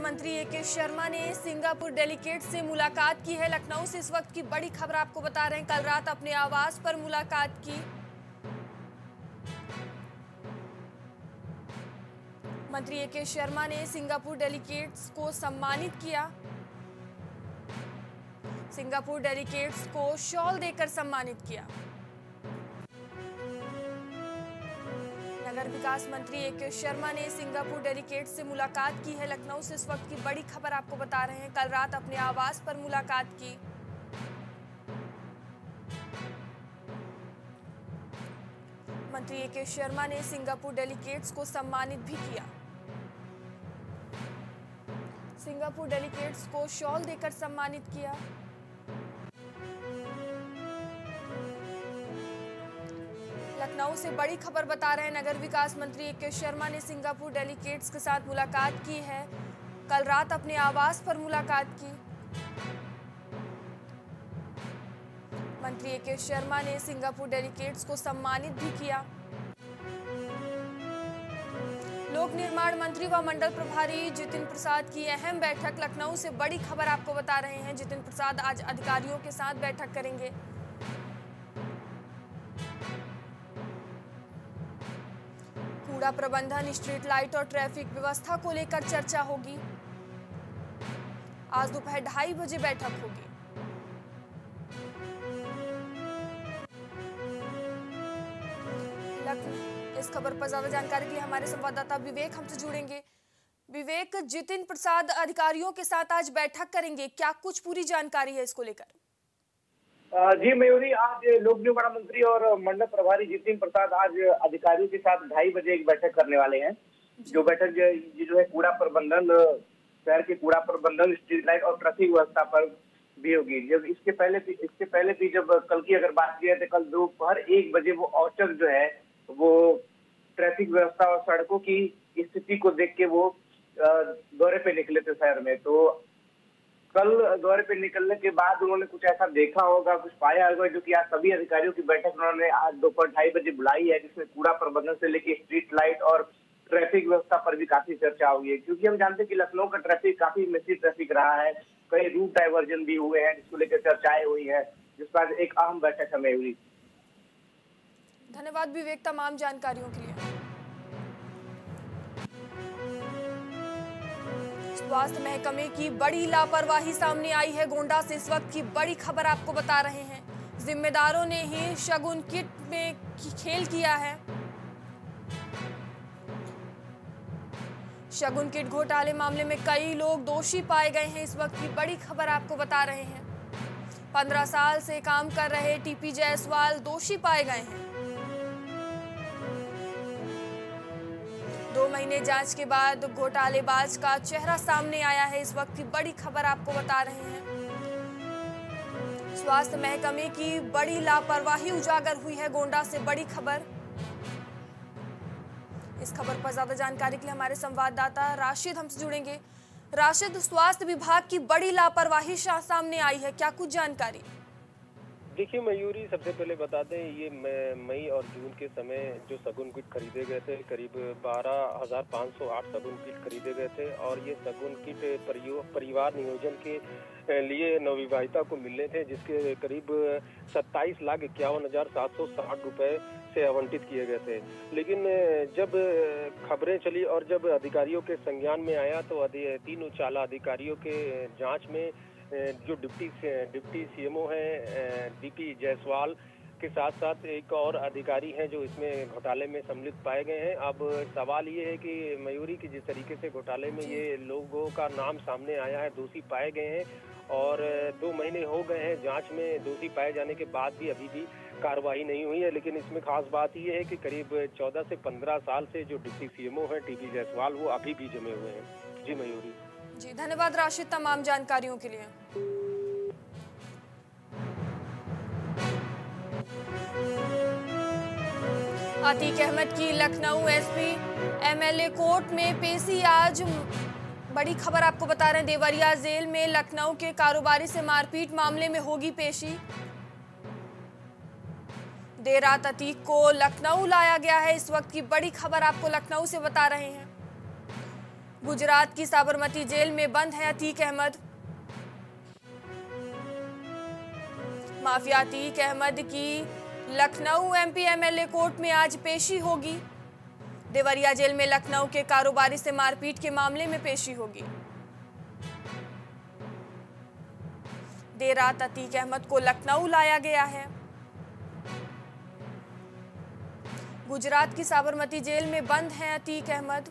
मंत्री ए के शर्मा ने सिंगापुर डेलीगेट से मुलाकात की है। लखनऊ से इस वक्त की बड़ी खबर आपको बता रहे हैं। कल रात अपने आवास पर मुलाकात की। मंत्री ए के शर्मा ने सिंगापुर डेलीगेट्स को सम्मानित किया। सिंगापुर डेलीगेट्स को शॉल देकर सम्मानित किया। नगर विकास मंत्री ए के शर्मा ने सिंगापुर डेलीगेट से मुलाकात की है। लखनऊ से इस वक्त की बड़ी खबर आपको बता रहे हैं। कल रात अपने आवास पर मुलाकात की। मंत्री ए के शर्मा ने सिंगापुर डेलीगेट्स को सम्मानित भी किया। सिंगापुर डेलीगेट्स को शॉल देकर सम्मानित किया। लखनऊ से बड़ी खबर बता रहे हैं नगर विकास मंत्री ए के शर्मा ने सिंगापुर डेलीगेट्स के साथ मुलाकात की है। कल रात अपने आवास पर मुलाकात की। मंत्री ए के शर्मा ने सिंगापुर डेलीगेट्स को सम्मानित भी किया। लोक निर्माण मंत्री व मंडल प्रभारी जितिन प्रसाद की अहम बैठक लखनऊ से बड़ी खबर आपको बता रहे हैं। जितिन प्रसाद आज अधिकारियों के साथ बैठक करेंगे। कूड़ा प्रबंधन स्ट्रीट लाइट और ट्रैफ़िक व्यवस्था को लेकर चर्चा होगी। आज दोपहर ढाई बजे बैठक होगी। इस खबर पर ज़्यादा जानकारी के लिए हमारे संवाददाता विवेक हमसे जुड़ेंगे। विवेक, जितिन प्रसाद अधिकारियों के साथ आज बैठक करेंगे। क्या कुछ पूरी जानकारी है इसको लेकर? जी मयूरी आज लोक निर्माण मंत्री और मंडल प्रभारी जितिन प्रसाद आज अधिकारियों के साथ ढाई बजे एक बैठक करने वाले हैं। जो। बैठक जो, जो है कूड़ा प्रबंधन शहर के कूड़ा प्रबंधन स्ट्रीट लाइट और ट्रैफ़िक व्यवस्था पर भी होगी। जब इसके पहले भी इसके पहले भी जब कल की अगर बात की जाए तो कल दोपहर एक बजे वो औचक जो है वो ट्रैफ़िक व्यवस्था और सड़कों की स्थिति को देख के वो दौरे पे निकले थे शहर में। तो कल दौरे पे निकलने के बाद उन्होंने कुछ ऐसा देखा होगा, कुछ पाया होगा, जो कि आज सभी अधिकारियों की बैठक उन्होंने आज दोपहर ढाई बजे बुलाई है, जिसमें कूड़ा प्रबंधन से लेकर स्ट्रीट लाइट और ट्रैफ़िक व्यवस्था पर भी काफ़ी चर्चा हुई है। क्योंकि हम जानते हैं कि लखनऊ का ट्रैफ़िक काफ़ी मेसी ट्रैफ़िक रहा है, कई रूट डाइवर्जन भी हुए हैं, जिसको लेकर चर्चाएँ हुई है जिस पर एक अहम बैठक हमें हुई। धन्यवाद विवेक तमाम जानकारियों के लिए। स्वास्थ्य महकमे की बड़ी लापरवाही सामने आई है। गोंडा से इस वक्त की बड़ी खबर आपको बता रहे हैं। जिम्मेदारों ने ही शगुन किट में खेल किया है। शगुन किट घोटाले मामले में कई लोग दोषी पाए गए हैं। इस वक्त की बड़ी खबर आपको बता रहे हैं। पंद्रह साल से काम कर रहे टीपी जायसवाल दोषी पाए गए हैं। महीने जाँच के बाद घोटालेबाज का चेहरा सामने आया है। इस वक्त की बड़ी खबर आपको बता रहे हैं। स्वास्थ्य महकमे की बड़ी लापरवाही उजागर हुई है। गोंडा से बड़ी खबर। इस खबर पर ज़्यादा जानकारी के लिए हमारे संवाददाता राशिद हमसे जुड़ेंगे। राशिद, स्वास्थ्य विभाग की बड़ी लापरवाही सामने आई है। क्या कुछ जानकारी? देखिए, मयूरी सबसे पहले बता दें, ये मई और जून के समय जो सगुन किट खरीदे गए थे, करीब बारह हज़ार पाँच सौ आठ सगुन किट खरीदे गए थे और ये सगुन किट परिवार नियोजन के लिए नवविवाहिता को मिलने थे, जिसके करीब सत्ताईस लाख इक्यावन हज़ार सात सौ साठ रुपए से आवंटित किए गए थे। लेकिन जब खबरें चली और जब अधिकारियों के संज्ञान में आया तो तीन उचाला अधिकारियों के जाँच में जो डिप्टी डिप्टी सीएमओ हैं डीपी जायसवाल के साथ साथ एक और अधिकारी हैं जो इसमें घोटाले में सम्मिलित पाए गए हैं। अब सवाल ये है कि मयूरी की जिस तरीके से घोटाले में ये लोगों का नाम सामने आया है दोषी पाए गए हैं और दो महीने हो गए हैं जाँच में दोषी पाए जाने के बाद भी अभी भी कार्रवाई नहीं हुई है। लेकिन इसमें खास बात ये है कि करीब 14 से 15 साल से जो डिप्टी सीएमओ है टीपी जायसवाल वो अभी भी जमे हुए हैं। जी मयूरी। जी, धन्यवाद राशिद तमाम जानकारियों के लिए। अतीक अहमद की लखनऊ एसपी, एमएलए कोर्ट में पेशी आज। बड़ी खबर आपको बता रहे हैं, देवरिया जेल में लखनऊ के कारोबारी से मारपीट मामले में होगी पेशी। देर रात अतीक को लखनऊ लाया गया है। इस वक्त की बड़ी खबर आपको लखनऊ से बता रहे हैं। गुजरात की साबरमती जेल में बंद है अतीक अहमद। माफिया अतीक अहमद की लखनऊ एमपी एमएलए कोर्ट में आज पेशी होगी। देवरिया जेल में लखनऊ के कारोबारी से मारपीट के मामले में पेशी होगी। देर रात अतीक अहमद को लखनऊ लाया गया है। गुजरात की साबरमती जेल में बंद हैं अतीक अहमद।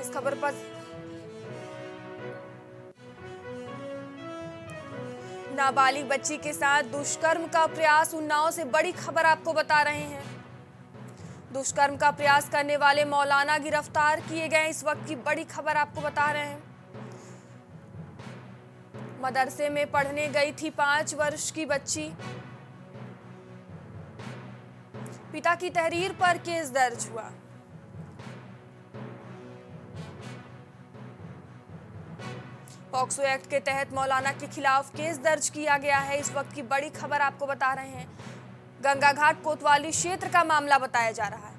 इस खबर पर। नाबालिग बच्ची के साथ दुष्कर्म का प्रयास उन्नाव से बड़ी खबर आपको बता रहे हैं। दुष्कर्म का प्रयास करने वाले मौलाना गिरफ़्तार किए गए इस वक्त की बड़ी खबर आपको बता रहे हैं। मदरसे में पढ़ने गई थी पाँच वर्ष की बच्ची। पिता की तहरीर पर केस दर्ज हुआ। पॉक्सो एक्ट के तहत मौलाना के खिलाफ केस दर्ज किया गया है। इस वक्त की बड़ी खबर आपको बता रहे हैं। गंगा घाट कोतवाली क्षेत्र का मामला बताया जा रहा है।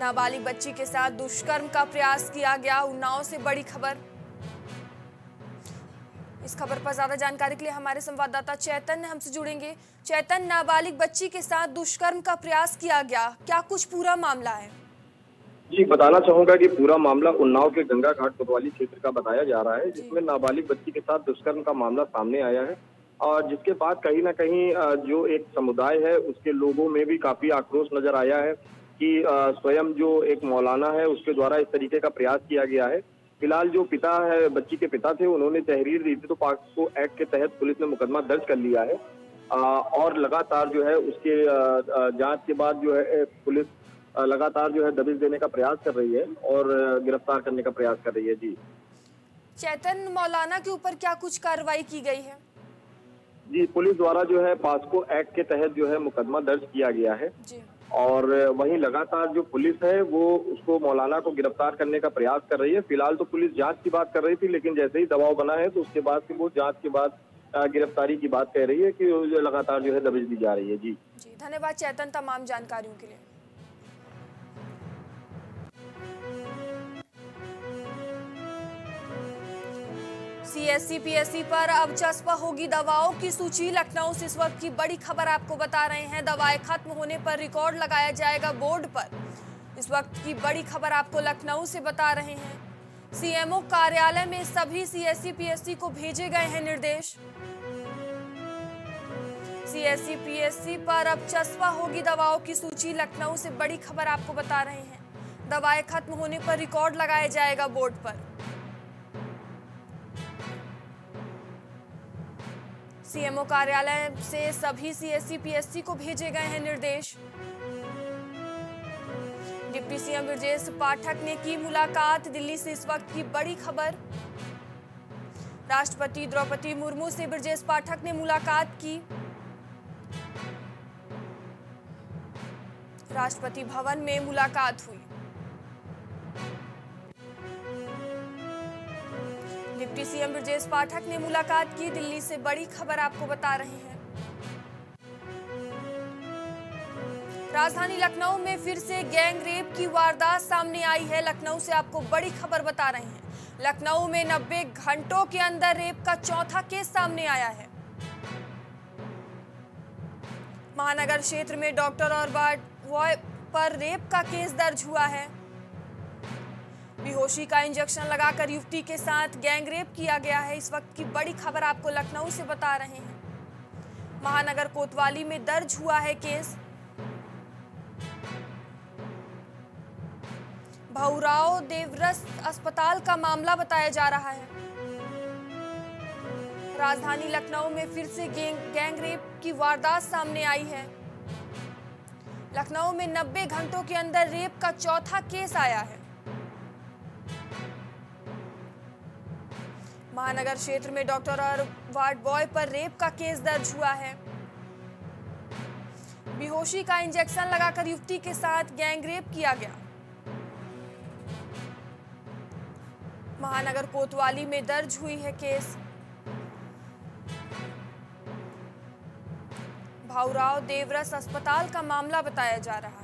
नाबालिग बच्ची के साथ दुष्कर्म का प्रयास किया गया, उन्नाव से बड़ी खबर। इस खबर पर ज़्यादा जानकारी के लिए हमारे संवाददाता चैतन्य हमसे जुड़ेंगे। चैतन्य, नाबालिग बच्ची के साथ दुष्कर्म का प्रयास किया गया। क्या कुछ पूरा मामला है? जी बताना चाहूँगा कि पूरा मामला उन्नाव के गंगा घाट कोतवाली क्षेत्र का बताया जा रहा है जिसमें नाबालिग बच्ची के साथ दुष्कर्म का मामला सामने आया है और जिसके बाद कहीं ना कहीं जो एक समुदाय है उसके लोगों में भी काफ़ी आक्रोश नज़र आया है कि स्वयं जो एक मौलाना है उसके द्वारा इस तरीके का प्रयास किया गया है। फ़िलहाल जो पिता है बच्ची के पिता थे उन्होंने तहरीर दी थी तो पाक्सो एक्ट के तहत पुलिस ने मुकदमा दर्ज कर लिया है। और लगातार जो है उसके जाँच के बाद जो है पुलिस लगातार जो है दबिश देने का प्रयास कर रही है और गिरफ़्तार करने का प्रयास कर रही है जी। चैतन मौलाना के ऊपर क्या कुछ कार्रवाई की गई है? जी पुलिस द्वारा जो है पास्को एक्ट के तहत जो है मुकदमा दर्ज किया गया है। जी। और वहीं लगातार जो पुलिस है वो उसको मौलाना को गिरफ़्तार करने का प्रयास कर रही है। फ़िलहाल तो पुलिस जाँच की बात कर रही थी लेकिन जैसे ही दबाव बना है तो उसके बाद से वो जाँच के बाद गिरफ्तारी की बात कह रही है कि लगातार जो है दबिश दी जा रही है जी। जी धन्यवाद चैतन तमाम जानकारियों के लिए। सीएससी, पीएससी पर अब चस्पा होगी दवाओं की सूची। लखनऊ से इस वक्त की बड़ी खबर आपको बता रहे हैं। दवाएँ खत्म होने पर रिकॉर्ड लगाया जाएगा बोर्ड पर। इस वक्त की बड़ी खबर आपको लखनऊ से बता रहे हैं। सीएमओ कार्यालय में सभी सीएससी, पीएससी को भेजे गए हैं निर्देश। सीएससी, पीएससी पर अब चस्पा होगी दवाओं की सूची। लखनऊ से बड़ी खबर आपको बता रहे हैं। दवाएँ खत्म होने पर रिकॉर्ड लगाया जाएगा बोर्ड पर। सीएमओ कार्यालय से सभी सीएससी, पीएससी को भेजे गए हैं निर्देश। डिप्टी सीएम ब्रजेश पाठक ने की मुलाकात, दिल्ली से इस वक्त की बड़ी खबर। राष्ट्रपति द्रौपदी मुर्मू से ब्रजेश पाठक ने मुलाकात की। राष्ट्रपति भवन में मुलाकात हुई। डिप्टी सीएम ब्रजेश पाठक ने मुलाकात की। दिल्ली से बड़ी खबर आपको बता रहे हैं। राजधानी लखनऊ में फिर से गैंग रेप की वारदात सामने आई है। लखनऊ से आपको बड़ी खबर बता रहे हैं। लखनऊ में 90 घंटों के अंदर रेप का चौथा केस सामने आया है। महानगर क्षेत्र में डॉक्टर और वार्ड बॉय पर रेप का केस दर्ज हुआ है। बेहोशी का इंजेक्शन लगाकर युवती के साथ गैंगरेप किया गया है। इस वक्त की बड़ी खबर आपको लखनऊ से बता रहे हैं। महानगर कोतवाली में दर्ज हुआ है केस। भौराव देवरस अस्पताल का मामला बताया जा रहा है। राजधानी लखनऊ में फिर से गैंग, गैंगरेप की वारदात सामने आई है। लखनऊ में 90 घंटों के अंदर रेप का चौथा केस आया है। महानगर क्षेत्र में डॉक्टर और वार्ड बॉय पर रेप का केस दर्ज हुआ है। बेहोशी का इंजेक्शन लगाकर युवती के साथ गैंग रेप किया गया। महानगर कोतवाली में दर्ज हुई है केस। भाऊराव देवरस अस्पताल का मामला बताया जा रहा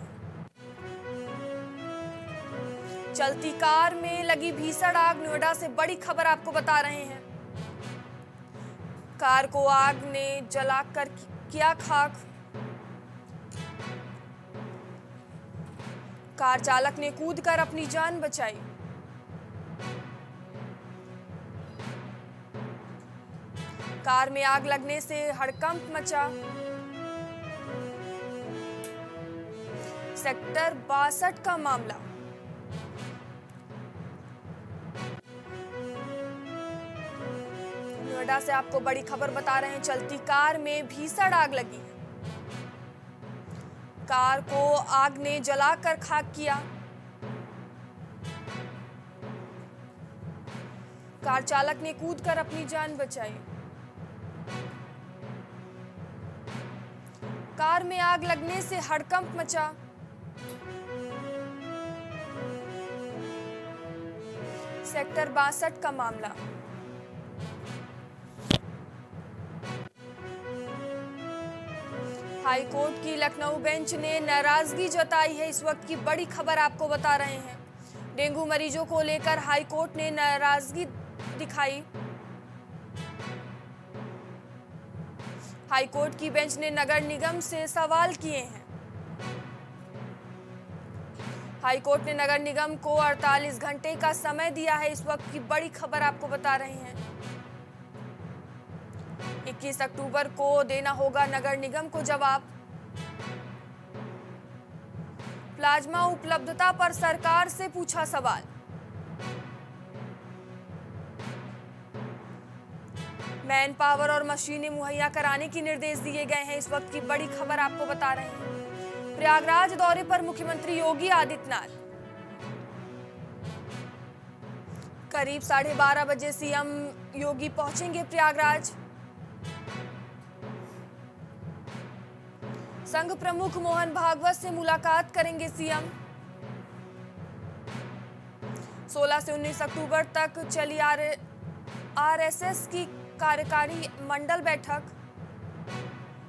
चलती कार में लगी भीषण आग नोएडा से बड़ी खबर आपको बता रहे हैं। कार को आग ने जलाकर किया खाक। कार चालक ने कूदकर अपनी जान बचाई। कार में आग लगने से हड़कंप मचा। सेक्टर बासठ का मामला। नोएडा से आपको बड़ी खबर बता रहे हैं, चलती कार में भीषण आग लगी कार को आग ने जलाकर खाक किया। कार चालक ने कूदकर अपनी जान बचाई। कार में आग लगने से हड़कंप मचा। सेक्टर बासठ का मामला। हाई कोर्ट की लखनऊ बेंच ने नाराज़गी जताई है। इस वक्त की बड़ी खबर आपको बता रहे हैं। डेंगू मरीजों को लेकर हाई कोर्ट ने नाराज़गी दिखाई। हाई कोर्ट की बेंच ने नगर निगम से सवाल किए हैं। हाई कोर्ट ने नगर निगम को 48 घंटे का समय दिया है। इस वक्त की बड़ी खबर आपको बता रहे हैं। 21 अक्टूबर को देना होगा नगर निगम को जवाब। प्लाज्मा उपलब्धता पर सरकार से पूछा सवाल। मैन पावर और मशीनें मुहैया कराने के निर्देश दिए गए हैं। इस वक्त की बड़ी खबर आपको बता रहे हैं। प्रयागराज दौरे पर मुख्यमंत्री योगी आदित्यनाथ। करीब साढ़े बारह बजे सीएम योगी पहुँचेंगे प्रयागराज। संघ प्रमुख मोहन भागवत से मुलाकात करेंगे सीएम। 16 से 19 अक्टूबर तक चली आर, आरएसएस की कार्यकारी मंडल बैठक।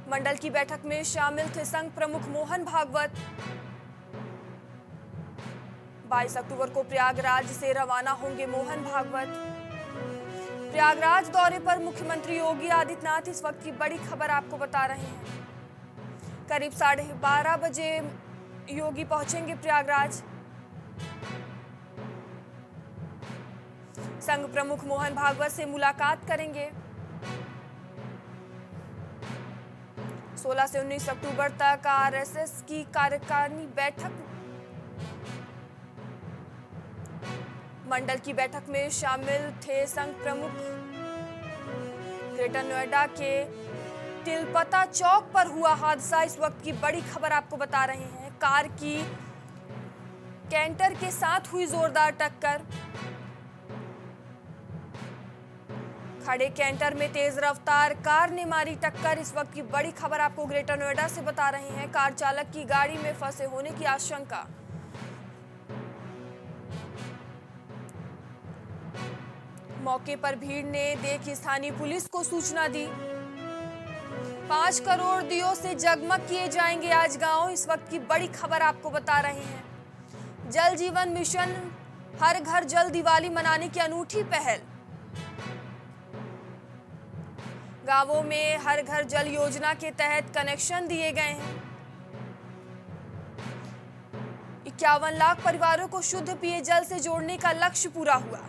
मंडल की बैठक में शामिल थे संघ प्रमुख मोहन भागवत। 22 अक्टूबर को प्रयागराज से रवाना होंगे मोहन भागवत। प्रयागराज दौरे पर मुख्यमंत्री योगी आदित्यनाथ इस वक्त की बड़ी खबर आपको बता रहे हैं। करीब साढ़े बारह बजे योगी पहुँचेंगे प्रयागराज। संघ प्रमुख मोहन भागवत से मुलाकात करेंगे। 16 से 19 अक्टूबर तक आरएसएस की कार्यकारिणी बैठक। मंडल की बैठक में शामिल थे संघ प्रमुख। ग्रेटर नोएडा के तिलपता चौक पर हुआ हादसा। इस वक्त की बड़ी खबर आपको बता रहे हैं। कार की कैंटर के साथ हुई जोरदार टक्कर। खड़े कैंटर में तेज रफ्तार, कार ने मारी टक्कर। इस वक्त की बड़ी खबर आपको ग्रेटर नोएडा से बता रहे हैं। कार चालक की गाड़ी में फंसे होने की आशंका। मौके पर भीड़ ने देखी स्थानीय पुलिस को सूचना दी। पाँच करोड़ दियो से जगमग किए जाएँगे आज गाँव। इस वक्त की बड़ी खबर आपको बता रहे हैं। जल जीवन मिशन, हर घर जल दिवाली मनाने की अनूठी पहल। गाँवों में हर घर जल योजना के तहत कनेक्शन दिए गए हैं। इक्यावन लाख परिवारों को शुद्ध पेय जल से जोड़ने का लक्ष्य पूरा हुआ।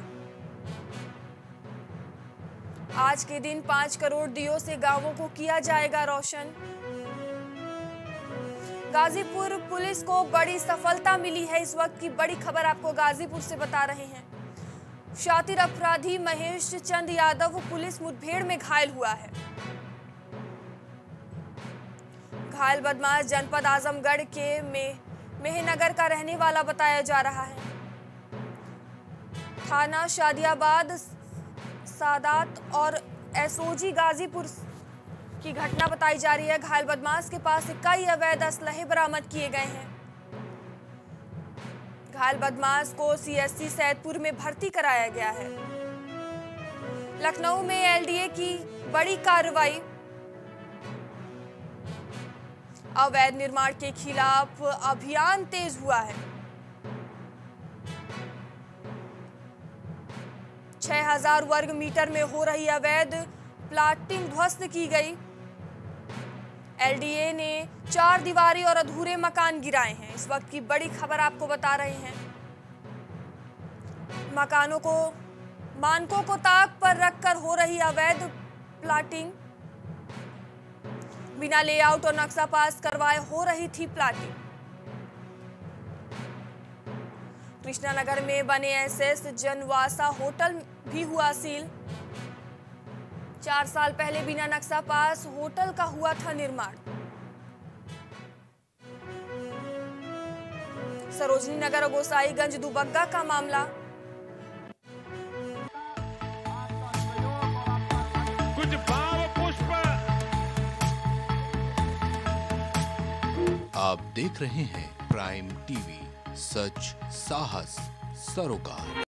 आज के दिन पाँच करोड़ दियो से गाँवों को किया जाएगा रोशन। गाजीपुर पुलिस को बड़ी सफलता मिली है। इस वक्त की बड़ी खबर आपको गाजीपुर से बता रहे हैं। शातिर अपराधी महेश चंद यादव पुलिस मुठभेड़ में घायल हुआ है। घायल बदमाश जनपद आजमगढ़ के में मेहनगर का रहने वाला बताया जा रहा है। थाना शादियाबाद, सादात और एसओजी गाजीपुर की घटना बताई जा रही है। घायल बदमाश के पास से कई अवैध असलहे बरामद किए गए हैं। घायल बदमाश को सीएससी सैदपुर में भर्ती कराया गया है। लखनऊ में एलडीए की बड़ी कार्रवाई। अवैध निर्माण के खिलाफ अभियान तेज हुआ है। 6000 वर्ग मीटर में हो रही अवैध प्लाटिंग ध्वस्त की गई। एलडीए ने चार दीवारी और अधूरे मकान गिराए हैं। इस वक्त की बड़ी खबर आपको बता रहे हैं। मकानों को, मानकों को ताक पर रखकर हो रही अवैध प्लाटिंग। बिना लेआउट और नक्शा पास करवाए हो रही थी प्लाटिंग। कृष्णानगर में बने एसएस जनवासा होटल भी हुआ सील। चार साल पहले बिना नक्शा पास होटल का हुआ था निर्माण। सरोजनी नगर और गोसाईगंज दुबग्गा का मामला। कुछ भाव पुष्प। आप देख रहे हैं प्राइम टीवी सच साहस सरोकार।